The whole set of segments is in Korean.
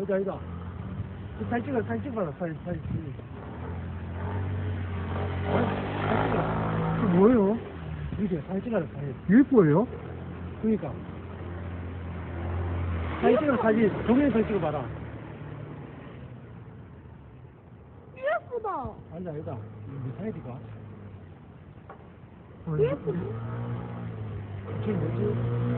여기다, 여기다. 그 사진 찍어, 사진 찍어라, 사진, 사진 찍어. 사진. 이게 뭐예요? 이게 사진 찍어라, 사진. UFO예요? 그니까. 사진 찍어라, 사진. 정면에서 찍어봐라. 예쁘다. 앉아, 여기다. 이 사이드가. 예쁘다. 저기 뭐지?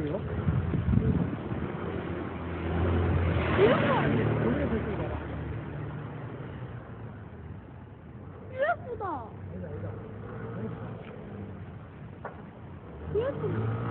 Curio. Io